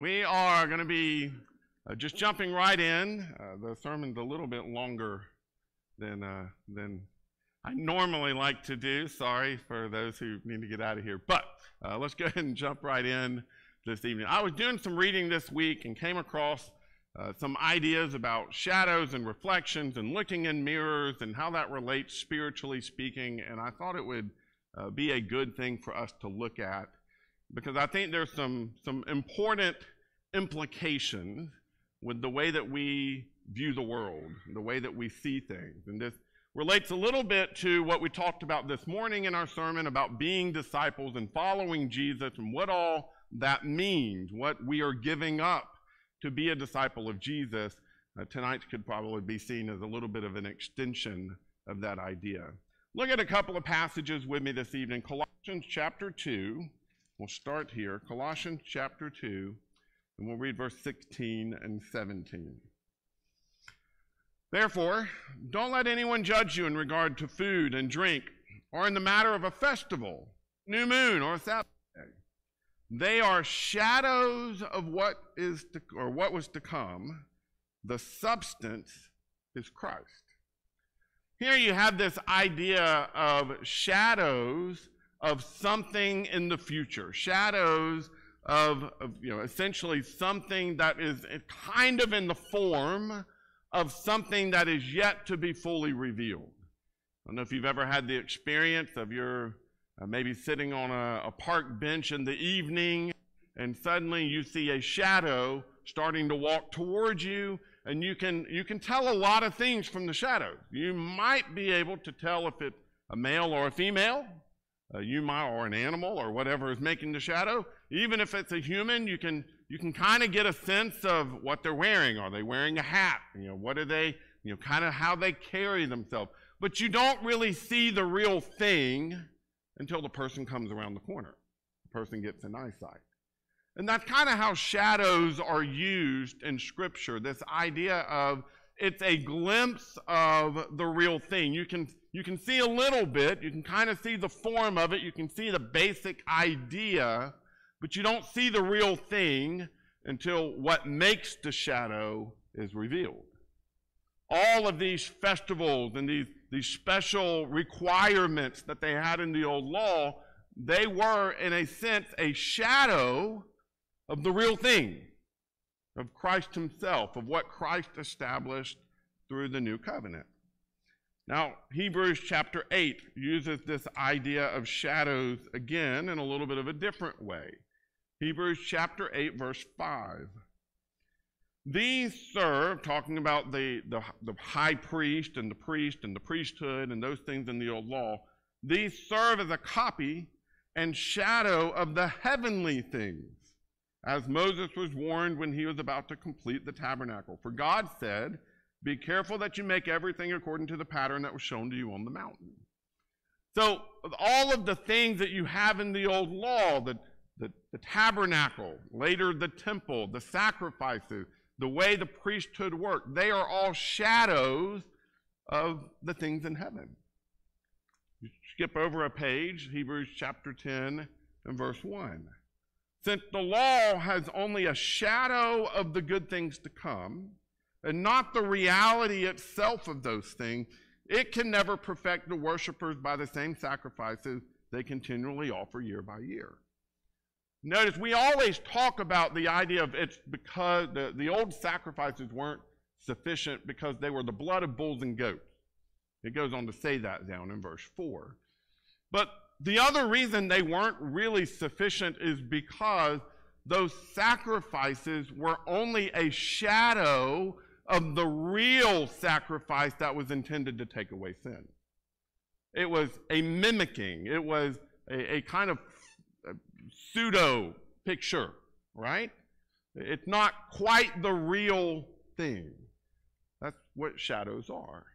We are going to be uh, just jumping right in. Uh, the sermon's a little bit longer than, uh, than I normally like to do. Sorry for those who need to get out of here. But uh, let's go ahead and jump right in this evening. I was doing some reading this week and came across uh, some ideas about shadows and reflections and looking in mirrors and how that relates spiritually speaking. And I thought it would uh, be a good thing for us to look at because I think there's some, some important implications with the way that we view the world, the way that we see things. And this relates a little bit to what we talked about this morning in our sermon about being disciples and following Jesus and what all that means, what we are giving up to be a disciple of Jesus. Uh, tonight could probably be seen as a little bit of an extension of that idea. Look at a couple of passages with me this evening. Colossians chapter 2. We'll start here, Colossians chapter 2, and we'll read verse 16 and 17. Therefore, don't let anyone judge you in regard to food and drink, or in the matter of a festival, new moon, or Sabbath day. They are shadows of what is to, or what was to come. The substance is Christ. Here you have this idea of shadows of something in the future, shadows of, of, you know, essentially something that is kind of in the form of something that is yet to be fully revealed. I don't know if you've ever had the experience of your uh, maybe sitting on a, a park bench in the evening and suddenly you see a shadow starting to walk towards you and you can you can tell a lot of things from the shadow. You might be able to tell if it's a male or a female you might, or an animal or whatever is making the shadow. Even if it's a human, you can you can kind of get a sense of what they're wearing. Are they wearing a hat? You know, what are they? You know, kind of how they carry themselves. But you don't really see the real thing until the person comes around the corner. The person gets an eyesight. And that's kind of how shadows are used in Scripture. This idea of it's a glimpse of the real thing. You can you can see a little bit, you can kind of see the form of it, you can see the basic idea, but you don't see the real thing until what makes the shadow is revealed. All of these festivals and these, these special requirements that they had in the old law, they were, in a sense, a shadow of the real thing, of Christ Himself, of what Christ established through the new covenant. Now, Hebrews chapter 8 uses this idea of shadows again in a little bit of a different way. Hebrews chapter 8, verse 5. These serve, talking about the, the, the high priest and the priest and the priesthood and those things in the old law, these serve as a copy and shadow of the heavenly things, as Moses was warned when he was about to complete the tabernacle. For God said, be careful that you make everything according to the pattern that was shown to you on the mountain. So, all of the things that you have in the old law, the, the, the tabernacle, later the temple, the sacrifices, the way the priesthood worked, they are all shadows of the things in heaven. You skip over a page, Hebrews chapter 10 and verse 1. Since the law has only a shadow of the good things to come, and not the reality itself of those things, it can never perfect the worshipers by the same sacrifices they continually offer year by year. Notice we always talk about the idea of it's because the, the old sacrifices weren't sufficient because they were the blood of bulls and goats. It goes on to say that down in verse 4. But the other reason they weren't really sufficient is because those sacrifices were only a shadow of the real sacrifice that was intended to take away sin. It was a mimicking, it was a, a kind of uh, pseudo picture, right? It's not quite the real thing. That's what shadows are.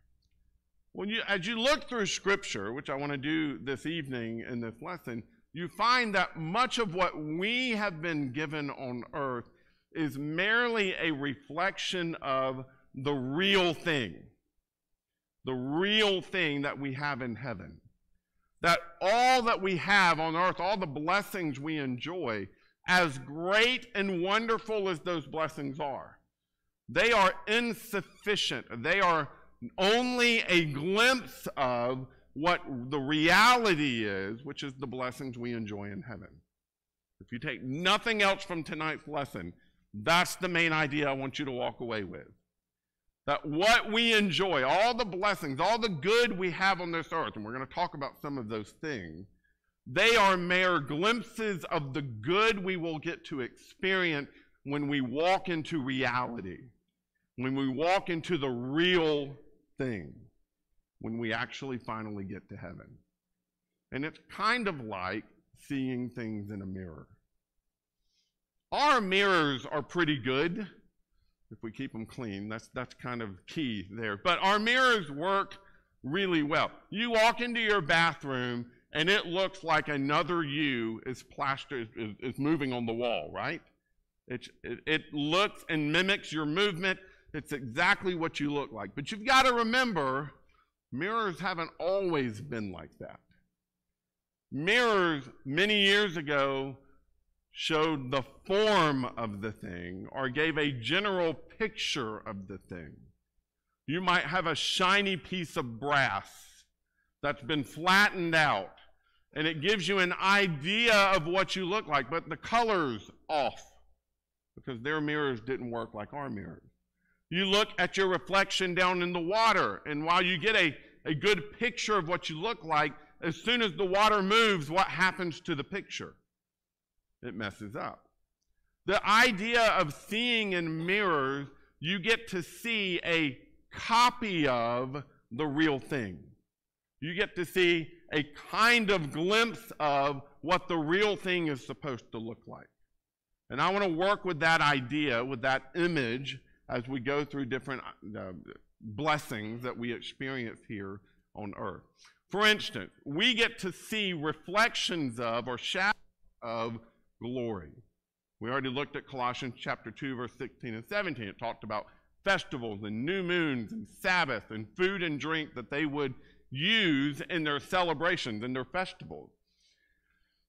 When you, as you look through Scripture, which I want to do this evening in this lesson, you find that much of what we have been given on earth is merely a reflection of the real thing, the real thing that we have in heaven. That all that we have on earth, all the blessings we enjoy, as great and wonderful as those blessings are, they are insufficient. They are only a glimpse of what the reality is, which is the blessings we enjoy in heaven. If you take nothing else from tonight's lesson, that's the main idea I want you to walk away with. That what we enjoy, all the blessings, all the good we have on this earth, and we're going to talk about some of those things, they are mere glimpses of the good we will get to experience when we walk into reality, when we walk into the real thing, when we actually finally get to heaven. And it's kind of like seeing things in a mirror. Our mirrors are pretty good if we keep them clean. That's, that's kind of key there. But our mirrors work really well. You walk into your bathroom and it looks like another you is plastered, is, is moving on the wall, right? It, it, it looks and mimics your movement. It's exactly what you look like. But you've got to remember, mirrors haven't always been like that. Mirrors, many years ago, showed the form of the thing or gave a general picture of the thing. You might have a shiny piece of brass that's been flattened out and it gives you an idea of what you look like, but the color's off because their mirrors didn't work like our mirrors. You look at your reflection down in the water, and while you get a, a good picture of what you look like, as soon as the water moves, what happens to the picture? It messes up. The idea of seeing in mirrors, you get to see a copy of the real thing. You get to see a kind of glimpse of what the real thing is supposed to look like. And I want to work with that idea, with that image, as we go through different uh, blessings that we experience here on earth. For instance, we get to see reflections of or shadows of glory. We already looked at Colossians chapter 2, verse 16 and 17. It talked about festivals and new moons and Sabbath and food and drink that they would use in their celebrations and their festivals.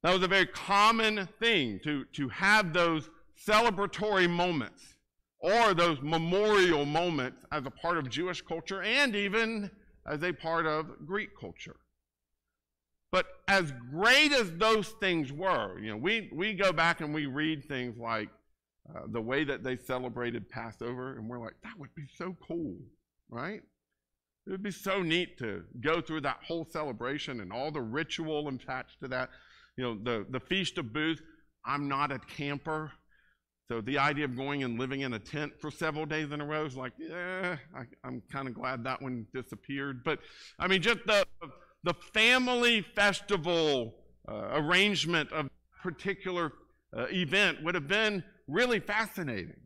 That was a very common thing to, to have those celebratory moments or those memorial moments as a part of Jewish culture and even as a part of Greek culture. But as great as those things were, you know, we, we go back and we read things like uh, the way that they celebrated Passover, and we're like, that would be so cool, right? It would be so neat to go through that whole celebration and all the ritual attached to that. You know, the, the Feast of Booths. I'm not a camper. So the idea of going and living in a tent for several days in a row is like, yeah, I, am kind of glad that one disappeared. But I mean, just the the family festival uh, arrangement of particular uh, event would have been really fascinating.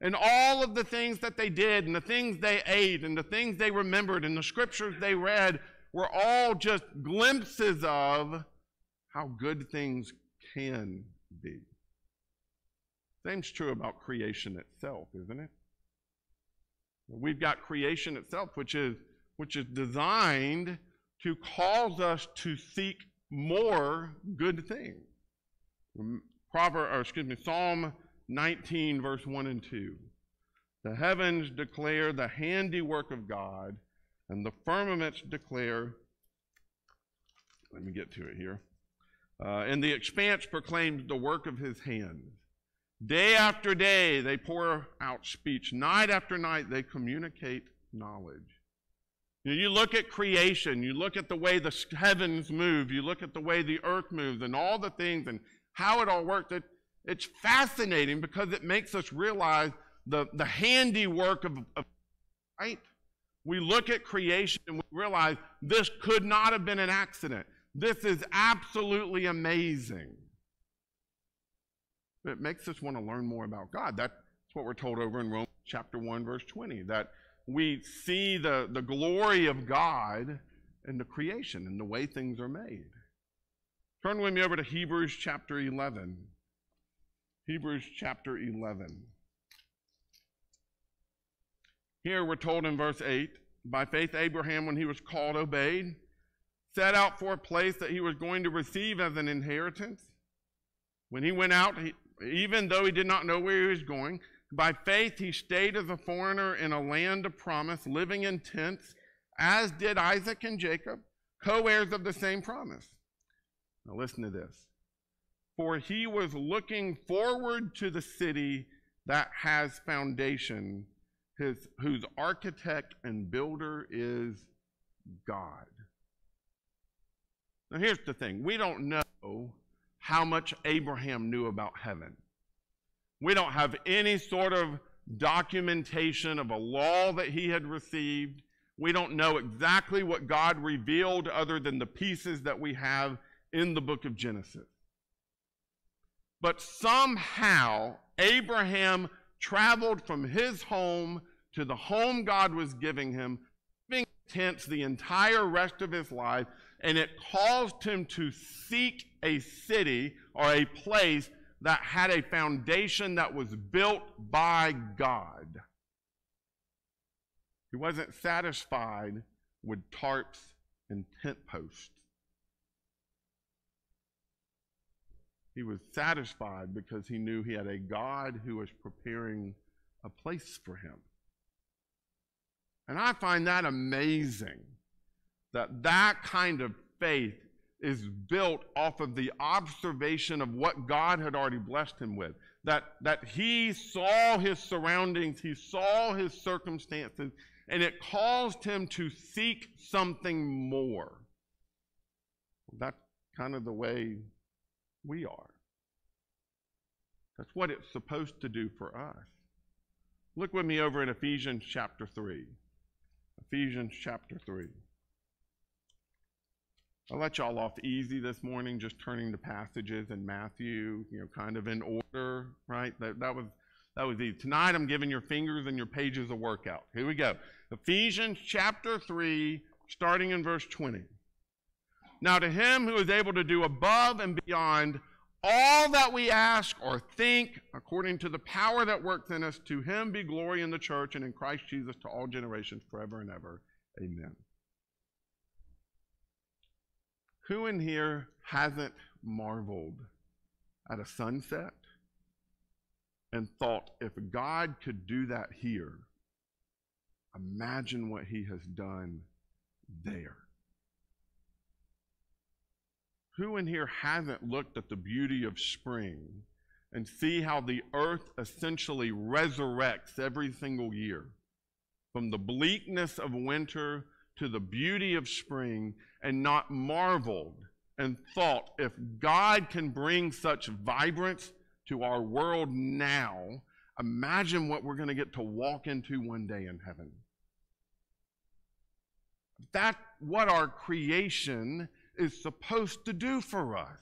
And all of the things that they did, and the things they ate, and the things they remembered, and the scriptures they read were all just glimpses of how good things can be. Same's true about creation itself, isn't it? We've got creation itself, which is, which is designed to cause us to seek more good things. Proverb, or excuse me, Psalm 19, verse 1 and 2. The heavens declare the handiwork of God, and the firmaments declare, let me get to it here, uh, and the expanse proclaims the work of his hands. Day after day they pour out speech, night after night they communicate knowledge. You, look at creation, you look at the way the heavens move, you look at the way the earth moves, and all the things and how it all works. It, it's fascinating because it makes us realize the, the handiwork of, of, right? We look at creation and we realize this could not have been an accident. This is absolutely amazing. It makes us want to learn more about God. That's what we're told over in Romans chapter 1, verse 20, that we see the, the glory of God in the creation and the way things are made. Turn with me over to Hebrews chapter 11. Hebrews chapter 11. Here we're told in verse 8 By faith, Abraham, when he was called, obeyed, set out for a place that he was going to receive as an inheritance. When he went out even though he did not know where he was going. By faith, he stayed as a foreigner in a land of promise, living in tents, as did Isaac and Jacob, co heirs of the same promise. Now, listen to this. For he was looking forward to the city that has foundation, his, whose architect and builder is God. Now, here's the thing we don't know how much Abraham knew about heaven. We don't have any sort of documentation of a law that he had received. We don't know exactly what God revealed other than the pieces that we have in the book of Genesis. But somehow, Abraham traveled from his home to the home God was giving him, living tents the entire rest of his life, and it caused him to seek a city or a place that had a foundation that was built by God. He wasn't satisfied with tarps and tent posts. He was satisfied because he knew he had a God who was preparing a place for him. And I find that amazing that that kind of faith is built off of the observation of what God had already blessed him with. That, that he saw his surroundings, he saw his circumstances, and it caused him to seek something more. That's kind of the way we are. That's what it's supposed to do for us. Look with me over at Ephesians chapter 3. Ephesians chapter 3. I'll let y'all off easy this morning, just turning to passages in Matthew, you know, kind of in order, right? That, that was that was easy. Tonight I'm giving your fingers and your pages a workout. Here we go. Ephesians chapter 3, starting in verse 20. Now to him who is able to do above and beyond all that we ask or think, according to the power that works in us, to him be glory in the church and in Christ Jesus to all generations forever and ever. Amen. Who in here hasn't marveled at a sunset and thought, if God could do that here, imagine what he has done there? Who in here hasn't looked at the beauty of spring and see how the earth essentially resurrects every single year? From the bleakness of winter to the beauty of spring and not marveled and thought, if God can bring such vibrance to our world now, imagine what we're going to get to walk into one day in heaven. That's what our creation is supposed to do for us.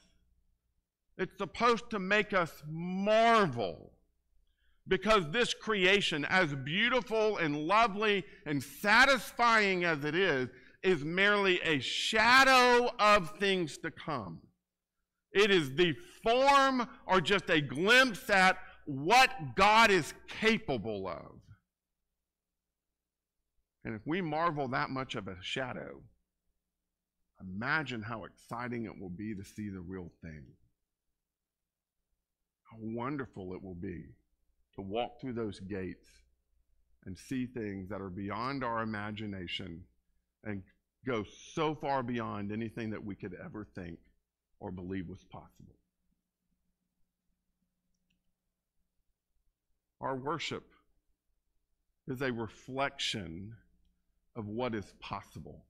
It's supposed to make us marvel. Because this creation, as beautiful and lovely and satisfying as it is, is merely a shadow of things to come. It is the form or just a glimpse at what God is capable of. And if we marvel that much of a shadow, imagine how exciting it will be to see the real thing. How wonderful it will be to walk through those gates and see things that are beyond our imagination and go so far beyond anything that we could ever think or believe was possible. Our worship is a reflection of what is possible.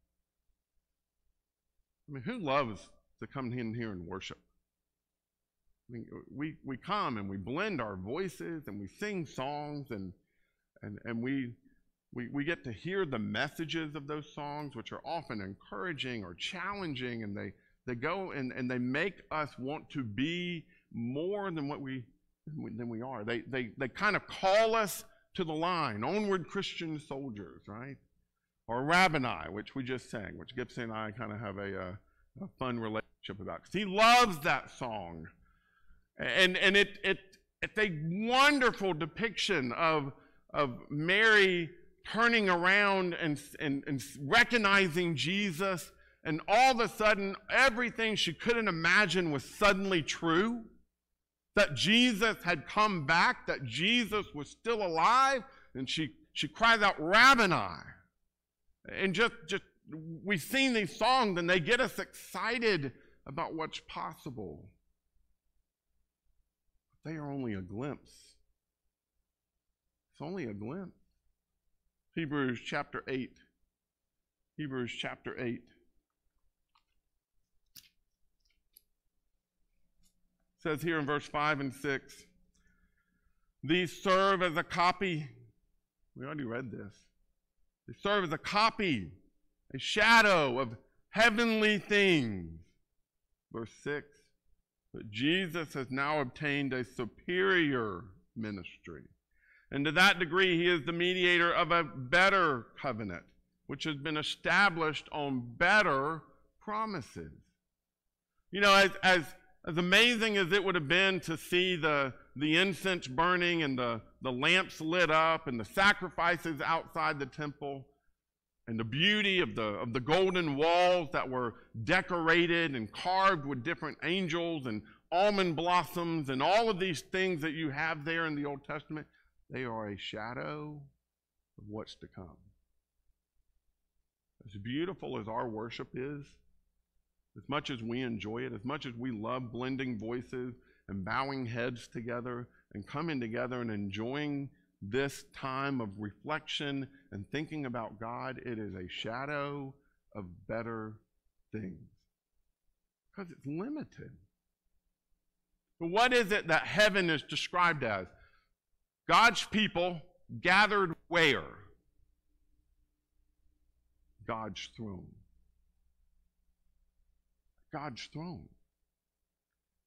I mean, who loves to come in here and worship? We, we come and we blend our voices and we sing songs and, and, and we, we, we get to hear the messages of those songs, which are often encouraging or challenging, and they, they go and, and they make us want to be more than what we, than we are. They, they, they kind of call us to the line, onward Christian soldiers, right? or Rabboni, which we just sang, which Gibson and I kind of have a, uh, a fun relationship about. Because he loves that song. And, and it, it, it's a wonderful depiction of, of Mary turning around and, and, and recognizing Jesus, and all of a sudden, everything she couldn't imagine was suddenly true. that Jesus had come back, that Jesus was still alive, and she, she cries out, Rabboni. And just, just we sing these songs and they get us excited about what's possible. They are only a glimpse. It's only a glimpse. Hebrews chapter 8. Hebrews chapter 8. says here in verse 5 and 6 these serve as a copy. We already read this. They serve as a copy, a shadow of heavenly things. Verse 6 But Jesus has now obtained a superior ministry. And to that degree, he is the mediator of a better covenant, which has been established on better promises. You know, as, as as amazing as it would have been to see the, the incense burning and the, the lamps lit up and the sacrifices outside the temple and the beauty of the, of the golden walls that were decorated and carved with different angels and almond blossoms and all of these things that you have there in the Old Testament, they are a shadow of what's to come. As beautiful as our worship is, as much as we enjoy it, as much as we love blending voices and bowing heads together and coming together and enjoying this time of reflection and thinking about God, it is a shadow of better things because it's limited. But what is it that heaven is described as? God's people gathered where? God's throne. God's throne.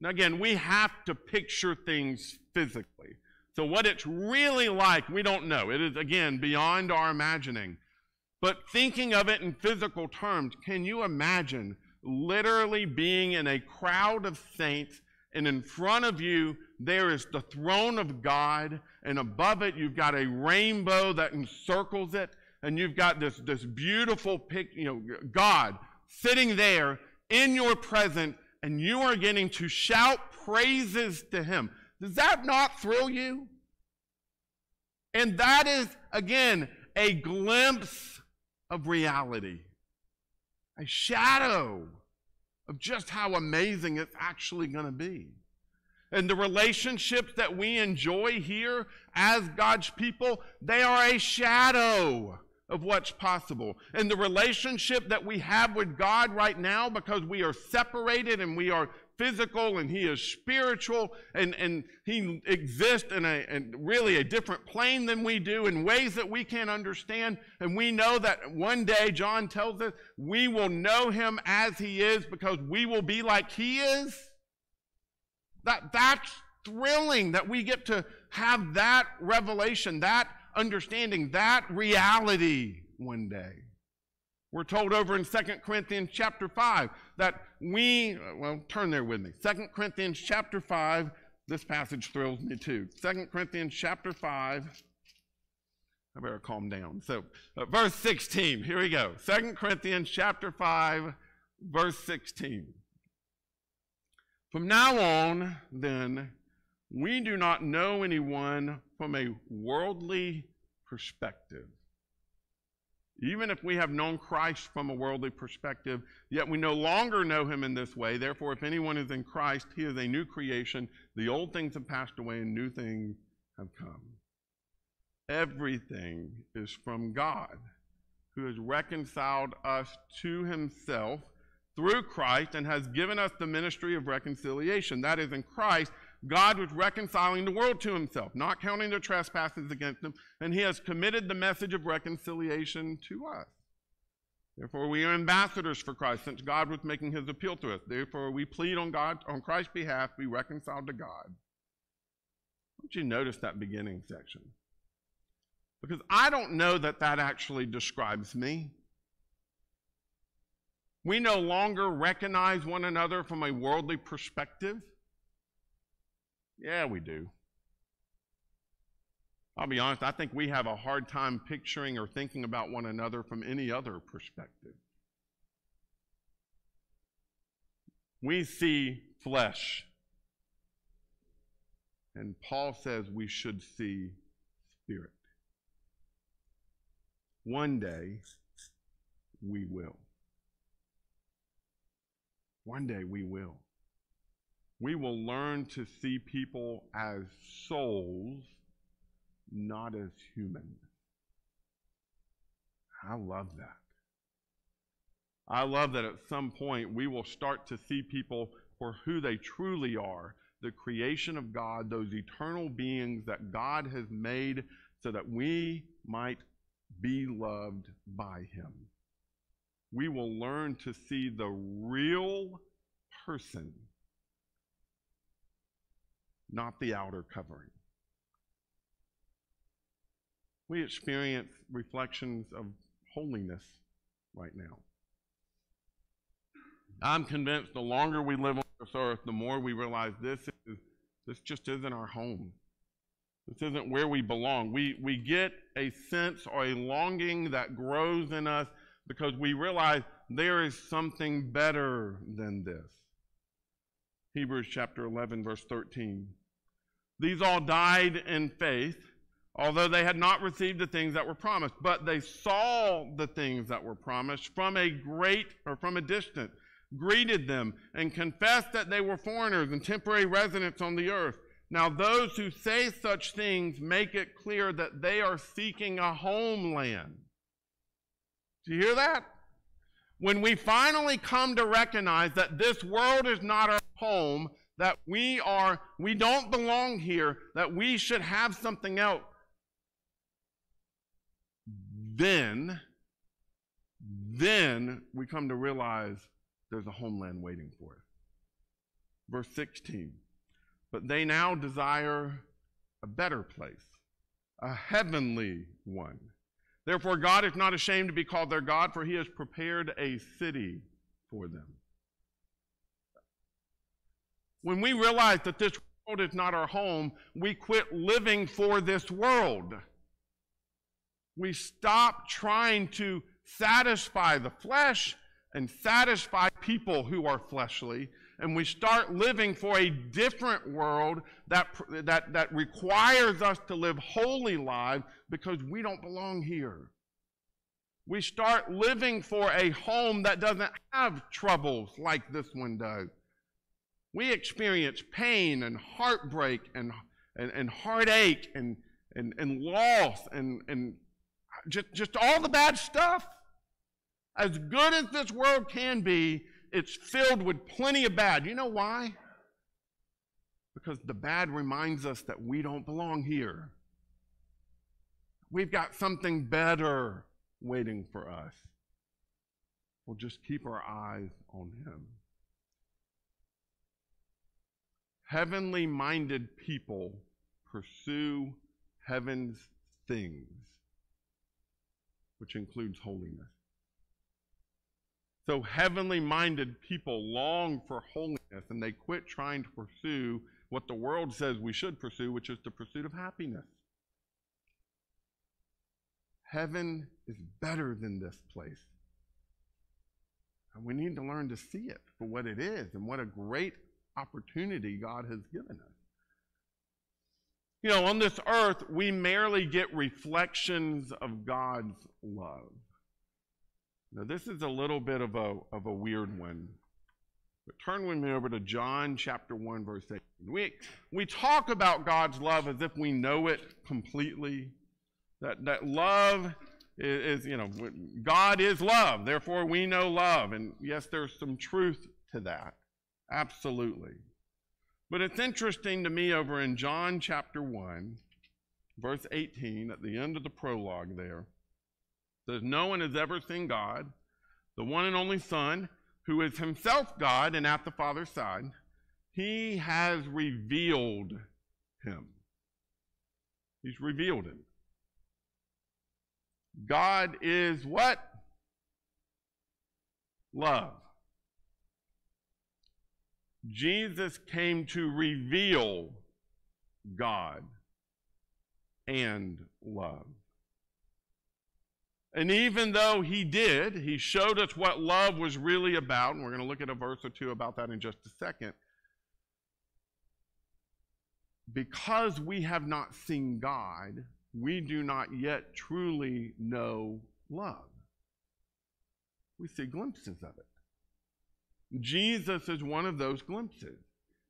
Now, again, we have to picture things physically. So, what it's really like, we don't know. It is, again, beyond our imagining. But thinking of it in physical terms, can you imagine literally being in a crowd of saints and in front of you there is the throne of God, and above it you've got a rainbow that encircles it, and you've got this, this beautiful pic, you know, God sitting there, in your presence and you are getting to shout praises to Him. Does that not thrill you? And that is, again, a glimpse of reality, a shadow of just how amazing it's actually going to be. And the relationships that we enjoy here as God's people, they are a shadow of what's possible. And the relationship that we have with God right now, because we are separated and we are physical and He is spiritual and, and He exists in a in really a different plane than we do in ways that we can't understand. And we know that one day, John tells us, we will know Him as He is because we will be like He is. That, that's thrilling that we get to have that revelation, that understanding that reality one day. We're told over in 2 Corinthians chapter 5 that we, well, turn there with me. Second Corinthians chapter 5, this passage thrills me too. Second Corinthians chapter 5, I better calm down. So, uh, verse 16, here we go. Second Corinthians chapter 5, verse 16. From now on, then, we do not know anyone from a worldly perspective. Even if we have known Christ from a worldly perspective, yet we no longer know him in this way. Therefore, if anyone is in Christ, he is a new creation. The old things have passed away and new things have come. Everything is from God, who has reconciled us to himself through Christ and has given us the ministry of reconciliation. That is, in Christ, God was reconciling the world to himself, not counting their trespasses against them, and he has committed the message of reconciliation to us. Therefore, we are ambassadors for Christ, since God was making his appeal to us. Therefore, we plead on God, on Christ's behalf, be reconciled to God. Don't you notice that beginning section? Because I don't know that that actually describes me. We no longer recognize one another from a worldly perspective. Yeah, we do. I'll be honest, I think we have a hard time picturing or thinking about one another from any other perspective. We see flesh. And Paul says we should see Spirit. One day, we will. One day, we will. We will learn to see people as souls, not as humans. I love that. I love that at some point we will start to see people for who they truly are the creation of God, those eternal beings that God has made so that we might be loved by Him. We will learn to see the real person, not the outer covering. We experience reflections of holiness right now. I'm convinced the longer we live on this earth, the more we realize this is this just isn't our home. This isn't where we belong. We, we get a sense or a longing that grows in us because we realize there is something better than this. Hebrews chapter 11, verse 13. These all died in faith, although they had not received the things that were promised, but they saw the things that were promised from a great or from a distance greeted them, and confessed that they were foreigners and temporary residents on the earth. Now, those who say such things make it clear that they are seeking a homeland. Do you hear that? When we finally come to recognize that this world is not our home, that we are, we don't belong here, that we should have something else, then, then we come to realize there's a homeland waiting for us. Verse 16. But they now desire a better place, a heavenly one. Therefore, God is not ashamed to be called their God, for he has prepared a city for them. When we realize that this world is not our home, we quit living for this world. We stop trying to satisfy the flesh and satisfy people who are fleshly, and we start living for a different world that, that, that requires us to live holy lives because we don't belong here. We start living for a home that doesn't have troubles like this one does. We experience pain and heartbreak and, and, and heartache and, and, and loss and, and just, just all the bad stuff. As good as this world can be, it's filled with plenty of bad. You know why? Because the bad reminds us that we don't belong here. We've got something better waiting for us. We'll just keep our eyes on Him. Heavenly minded people pursue heaven's things, which includes holiness. So, heavenly minded people long for holiness and they quit trying to pursue what the world says we should pursue, which is the pursuit of happiness. Heaven is better than this place. And we need to learn to see it for what it is and what a great opportunity God has given us. You know, on this earth, we merely get reflections of God's love. Now, this is a little bit of a, of a weird one. But turn with me over to John chapter 1, verse 8. We, we talk about God's love as if we know it completely. That, that love is, is, you know, God is love, therefore we know love. And yes, there's some truth to that. Absolutely. But it's interesting to me over in John chapter 1, verse 18, at the end of the prologue there says, No one has ever seen God, the one and only Son, who is himself God and at the Father's side. He has revealed him. He's revealed him. God is what? Love. Jesus came to reveal God and love. And even though he did, he showed us what love was really about, and we're going to look at a verse or two about that in just a second. because we have not seen God, we do not yet truly know love. We see glimpses of it. Jesus is one of those glimpses.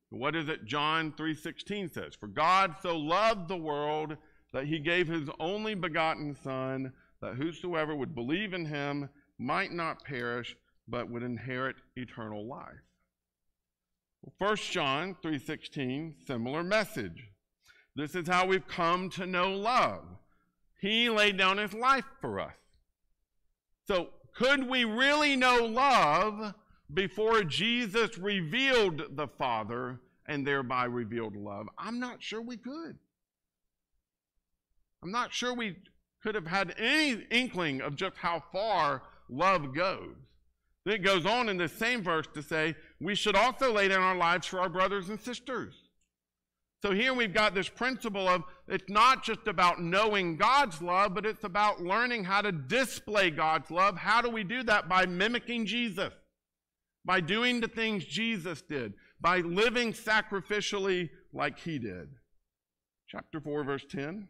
What is it John 3:16 says? For God so loved the world that he gave his only begotten son that whosoever would believe in him might not perish but would inherit eternal life. 1 John 3:16 similar message. This is how we've come to know love. He laid down his life for us. So, could we really know love before Jesus revealed the Father and thereby revealed love? I'm not sure we could. I'm not sure we could have had any inkling of just how far love goes. Then it goes on in the same verse to say, we should also lay down our lives for our brothers and sisters. So here we've got this principle of it's not just about knowing God's love, but it's about learning how to display God's love. How do we do that? By mimicking Jesus, by doing the things Jesus did, by living sacrificially like he did. Chapter 4, verse 10.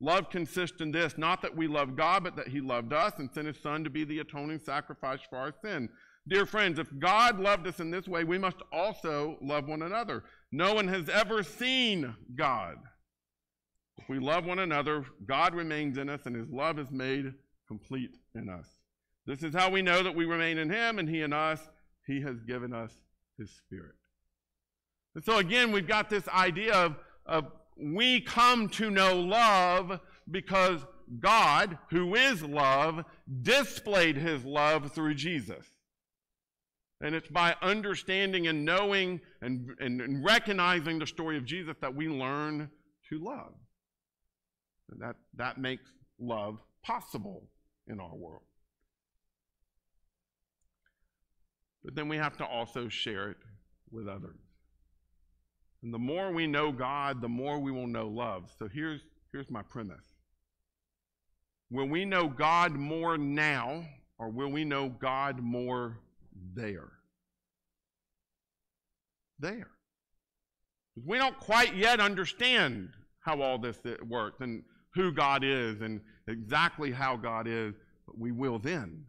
Love consists in this not that we love God, but that He loved us and sent His Son to be the atoning sacrifice for our sin. Dear friends, if God loved us in this way, we must also love one another. No one has ever seen God. If we love one another, God remains in us and His love is made complete in us. This is how we know that we remain in Him and He in us. He has given us His Spirit. And so, again, we've got this idea of, of we come to know love because God, who is love, displayed his love through Jesus. And it's by understanding and knowing and, and, and recognizing the story of Jesus that we learn to love. And that, that makes love possible in our world. But then we have to also share it with others. And the more we know God, the more we will know love. So here's, here's my premise. Will we know God more now, or will we know God more there? There. We don't quite yet understand how all this works and who God is and exactly how God is, but we will then.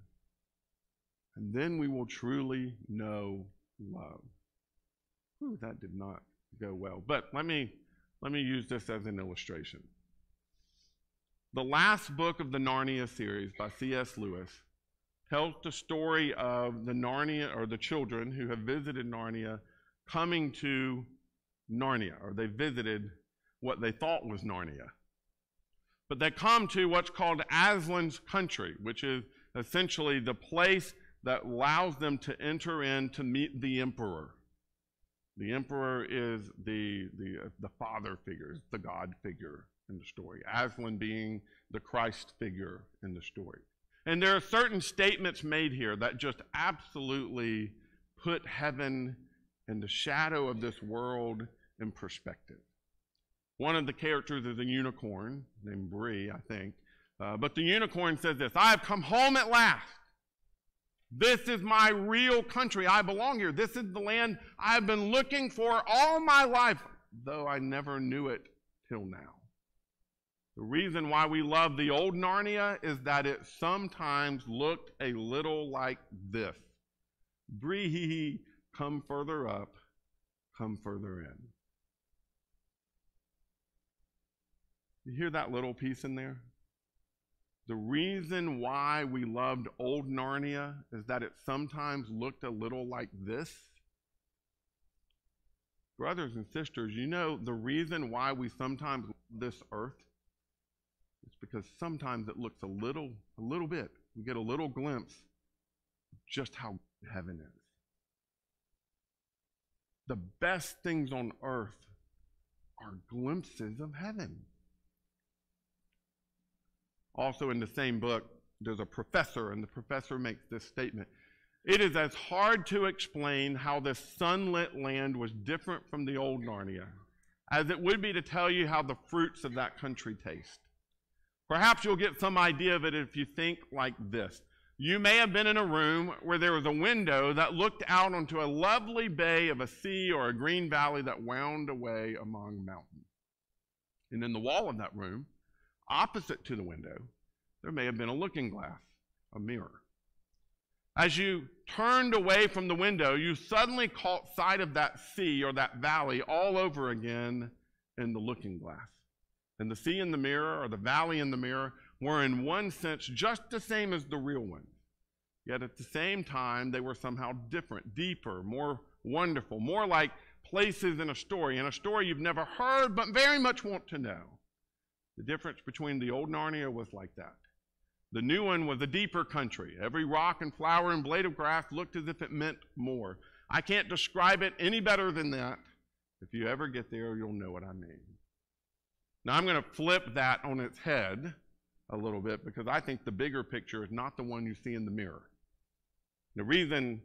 And then we will truly know love. Ooh, that did not go well. But let me let me use this as an illustration. The last book of the Narnia series by C.S. Lewis tells the story of the Narnia or the children who have visited Narnia coming to Narnia, or they visited what they thought was Narnia. But they come to what's called Aslan's country, which is essentially the place that allows them to enter in to meet the emperor. The emperor is the, the, uh, the father figure, the God figure in the story, Aslan being the Christ figure in the story. And there are certain statements made here that just absolutely put heaven and the shadow of this world in perspective. One of the characters is a unicorn named Bree, I think. Uh, but the unicorn says this I have come home at last. This is my real country. I belong here. This is the land I've been looking for all my life, though I never knew it till now. The reason why we love the old Narnia is that it sometimes looked a little like this. Breathe, come further up, come further in. You hear that little piece in there? The reason why we loved old Narnia is that it sometimes looked a little like this. Brothers and sisters, you know the reason why we sometimes this earth is because sometimes it looks a little, a little bit. We get a little glimpse of just how heaven is. The best things on earth are glimpses of heaven. Also, in the same book, there's a professor, and the professor makes this statement. It is as hard to explain how this sunlit land was different from the old Narnia as it would be to tell you how the fruits of that country taste. Perhaps you'll get some idea of it if you think like this. You may have been in a room where there was a window that looked out onto a lovely bay of a sea or a green valley that wound away among mountains. And in the wall of that room, opposite to the window, there may have been a looking glass, a mirror. As you turned away from the window, you suddenly caught sight of that sea or that valley all over again in the looking glass. And the sea in the mirror or the valley in the mirror were, in one sense, just the same as the real ones. Yet at the same time, they were somehow different, deeper, more wonderful, more like places in a story, in a story you've never heard but very much want to know. The difference between the old Narnia was like that. The new one was a deeper country. Every rock and flower and blade of grass looked as if it meant more. I can't describe it any better than that. If you ever get there, you'll know what I mean. Now, I'm going to flip that on its head a little bit because I think the bigger picture is not the one you see in the mirror. The reason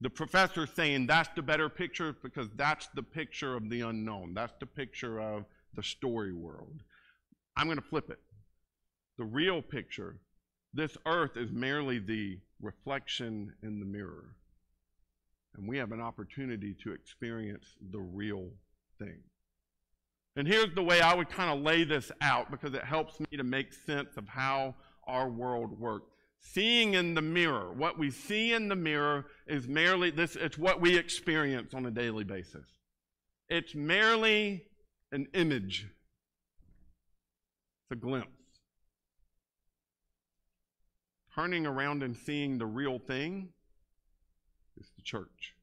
the professor's saying that's the better picture is because that's the picture of the unknown. That's the picture of the story world. I'm going to flip it. The real picture this earth is merely the reflection in the mirror. And we have an opportunity to experience the real thing. And here's the way I would kind of lay this out because it helps me to make sense of how our world works. Seeing in the mirror, what we see in the mirror is merely this, it's what we experience on a daily basis. It's merely an image, it's a glimpse turning around and seeing the real thing is the church.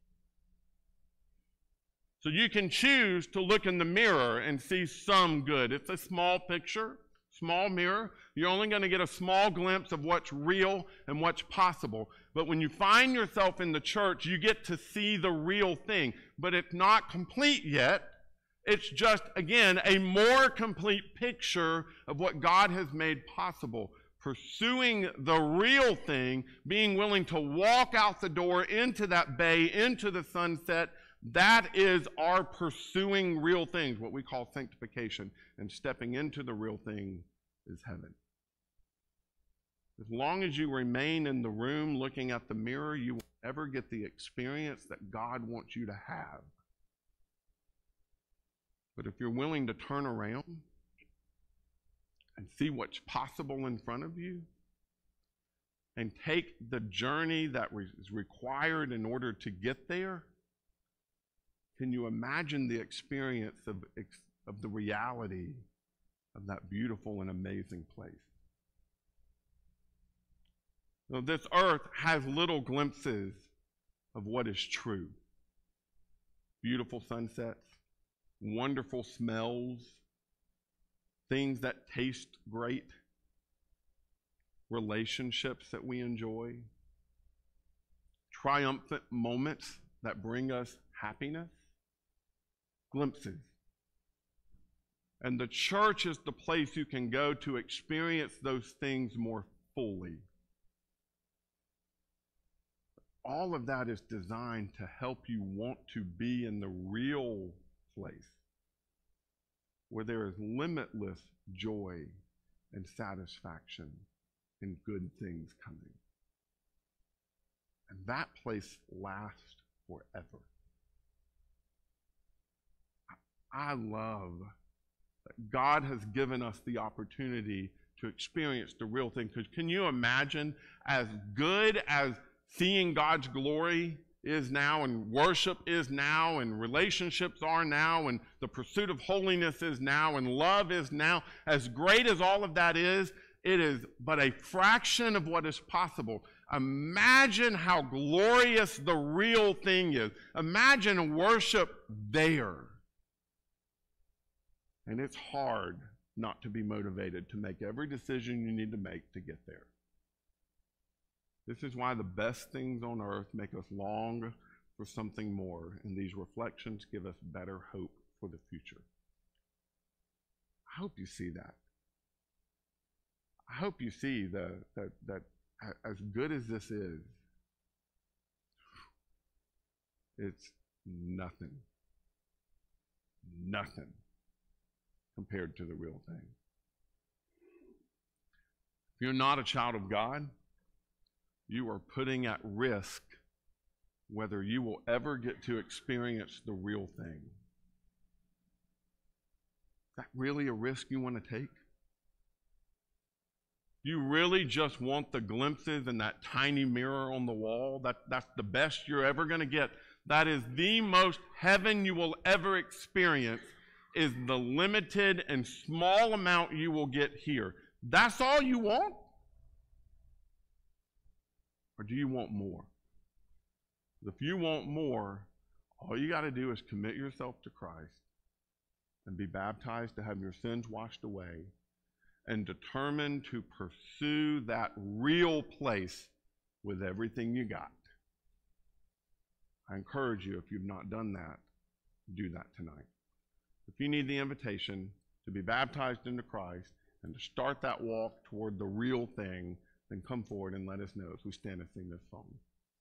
So you can choose to look in the mirror and see some good. It's a small picture, small mirror. You're only going to get a small glimpse of what's real and what's possible. But when you find yourself in the church, you get to see the real thing. But it's not complete yet. It's just, again, a more complete picture of what God has made possible pursuing the real thing, being willing to walk out the door into that bay, into the sunset, that is our pursuing real things, what we call sanctification. And stepping into the real thing is heaven. As long as you remain in the room looking at the mirror, you will never get the experience that God wants you to have. But if you're willing to turn around and see what's possible in front of you and take the journey that is required in order to get there, can you imagine the experience of, of the reality of that beautiful and amazing place? Now, this earth has little glimpses of what is true beautiful sunsets, wonderful smells, things that taste great, relationships that we enjoy, triumphant moments that bring us happiness, glimpses. And the church is the place you can go to experience those things more fully. All of that is designed to help you want to be in the real place where there is limitless joy and satisfaction and good things coming. And that place lasts forever. I love that God has given us the opportunity to experience the real thing. Because can you imagine, as good as seeing God's glory is now, and worship is now, and relationships are now, and the pursuit of holiness is now, and love is now. As great as all of that is, it is but a fraction of what is possible. Imagine how glorious the real thing is. Imagine worship there. And it's hard not to be motivated to make every decision you need to make to get there. This is why the best things on earth make us long for something more, and these reflections give us better hope for the future. I hope you see that. I hope you see the, that, that as good as this is, it's nothing. Nothing compared to the real thing. If you're not a child of God, you are putting at risk whether you will ever get to experience the real thing. Is that really a risk you want to take? You really just want the glimpses in that tiny mirror on the wall? That, that's the best you're ever going to get. That is the most heaven you will ever experience, is the limited and small amount you will get here. That's all you want? Or do you want more? If you want more, all you got to do is commit yourself to Christ and be baptized to have your sins washed away and determined to pursue that real place with everything you got. I encourage you, if you've not done that, do that tonight. If you need the invitation to be baptized into Christ and to start that walk toward the real thing, then come forward and let us know as we stand and sing this song.